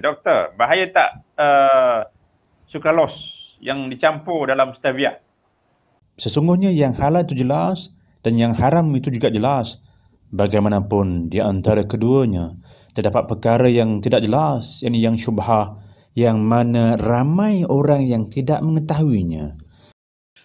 Doktor, bahaya tak uh, sukralos yang dicampur dalam stevia? Sesungguhnya yang halal itu jelas dan yang haram itu juga jelas. Bagaimanapun di antara keduanya, terdapat perkara yang tidak jelas, ini yang syubhah, yang mana ramai orang yang tidak mengetahuinya.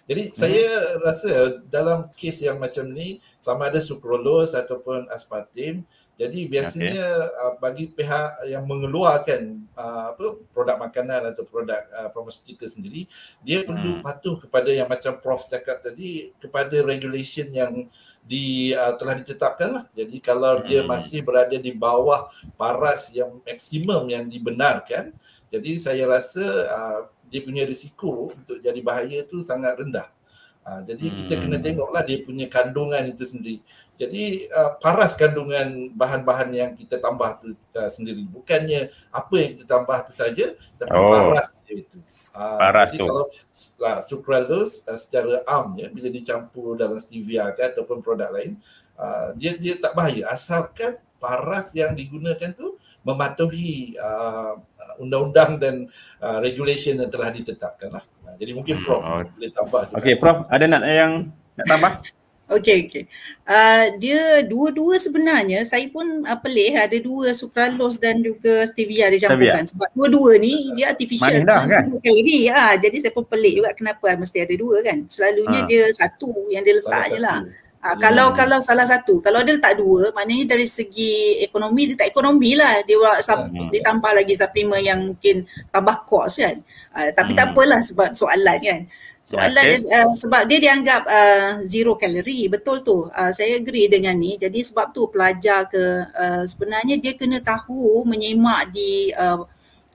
Jadi hmm. saya rasa dalam kes yang macam ni sama ada sucralose ataupun aspartim jadi biasanya okay. uh, bagi pihak yang mengeluarkan uh, apa produk makanan atau produk uh, pharmaceutical sendiri dia perlu hmm. patuh kepada yang macam prof cakap tadi kepada regulation yang di uh, telah ditetapkan lah. Jadi kalau hmm. dia masih berada di bawah paras yang maksimum yang dibenarkan jadi saya rasa uh, dia punya risiko untuk jadi bahaya tu sangat rendah. Uh, jadi hmm. kita kena tengoklah dia punya kandungan itu sendiri. Jadi uh, paras kandungan bahan-bahan yang kita tambah tu uh, sendiri. Bukannya apa yang kita tambah tu saja, tapi oh. paras dia itu. Uh, paras jadi tu. kalau uh, sucralose uh, secara am ya, bila dicampur dalam stevia ke ataupun produk lain, uh, dia dia tak bahaya asalkan paras yang digunakan tu mematuhi uh, undang-undang dan uh, regulation yang telah ditetapkan lah. Jadi mungkin hmm, Prof hmm, boleh tambah. Okey Prof, ada nak yang nak tambah? Okey okey. Uh, dia dua-dua sebenarnya saya pun uh, pelik ada dua sucralose dan juga stevia dicampurkan sebab dua-dua ni dia artificial Manis kan? Ini ha, jadi saya pun pelik juga kenapa mesti ada dua kan. Selalunya ha. dia satu yang dia letak je lah. Ha, kalau hmm. kalau salah satu, kalau dia letak dua, maknanya dari segi ekonomi dia tak ekonomi lah. Dia hmm. dia tambah lagi suplemen yang mungkin tambah kos kan. Uh, tapi hmm. tak apalah sebab soalan kan. Soalan okay. dia, uh, sebab dia dianggap uh, zero calorie, betul tu. Uh, saya agree dengan ni. Jadi sebab tu pelajar ke uh, sebenarnya dia kena tahu menyemak di uh,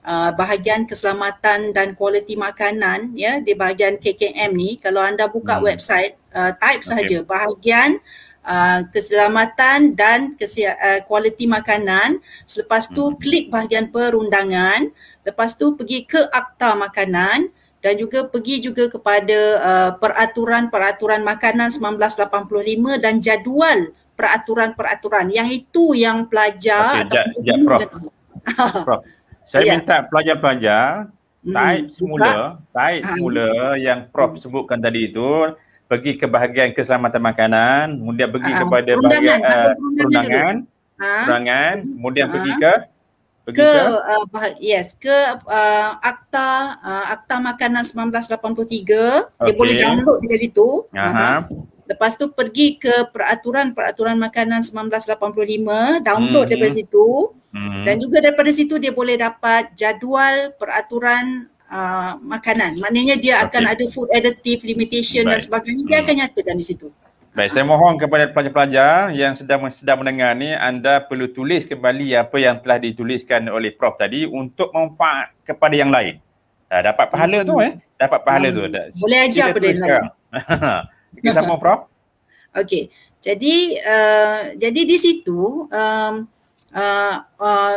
Uh, bahagian keselamatan dan kualiti makanan ya di bahagian KKM ni kalau anda buka hmm. website uh, type sahaja bahagian uh, keselamatan dan kesia- uh, kualiti makanan selepas tu hmm. klik bahagian perundangan lepas tu pergi ke akta makanan dan juga pergi juga kepada uh, peraturan-peraturan makanan 1985 dan jadual peraturan-peraturan yang itu yang pelajar okay, atau jap, jap, prof. prof. Saya yeah. minta pelajar-pelajar hmm. type semula, type ha. semula yang Prof hmm. sebutkan tadi itu pergi ke bahagian keselamatan makanan, kemudian pergi ha. kepada bahagian uh, perundangan, ha. perundangan, kemudian ha. pergi ke pergi ke, ke uh, yes ke uh, akta uh, akta makanan 1983 okay. dia boleh download di situ. Aha. Uh-huh. Lepas tu pergi ke peraturan-peraturan makanan 1985, download hmm. daripada situ. Hmm. Dan juga daripada situ dia boleh dapat jadual peraturan uh, makanan. Maknanya dia okay. akan ada food additive limitation Baik. dan sebagainya. Dia hmm. akan nyatakan di situ. Baik, saya mohon kepada pelajar-pelajar yang sedang sedang mendengar ni anda perlu tulis kembali apa yang telah dituliskan oleh prof tadi untuk manfaat kepada yang lain. Dah dapat pahala hmm. tu eh. Dapat pahala hmm. tu. Boleh ajar pada yang lain. Okey, sama prof. Okey. Jadi uh, jadi di situ um, uh, uh,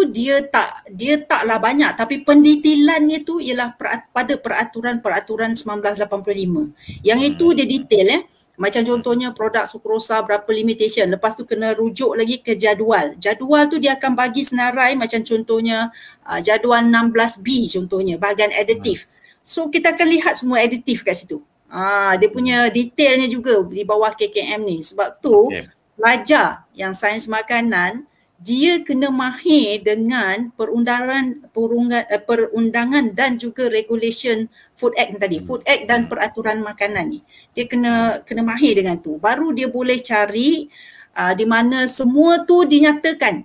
tu dia tak dia taklah banyak tapi pendetailannya tu ialah pada peraturan-peraturan 1985. Yang itu dia detail eh. Macam contohnya produk sukrosa berapa limitation. Lepas tu kena rujuk lagi ke jadual. Jadual tu dia akan bagi senarai macam contohnya uh, jadual 16B contohnya bahagian aditif. So kita akan lihat semua aditif kat situ. Ah dia punya detailnya juga di bawah KKM ni. Sebab tu okay pelajar yang sains makanan dia kena mahir dengan perundangan perundangan, eh, perundangan dan juga regulation food act tadi. Hmm. food act dan peraturan makanan ni. Dia kena kena mahir dengan tu. Baru dia boleh cari uh, di mana semua tu dinyatakan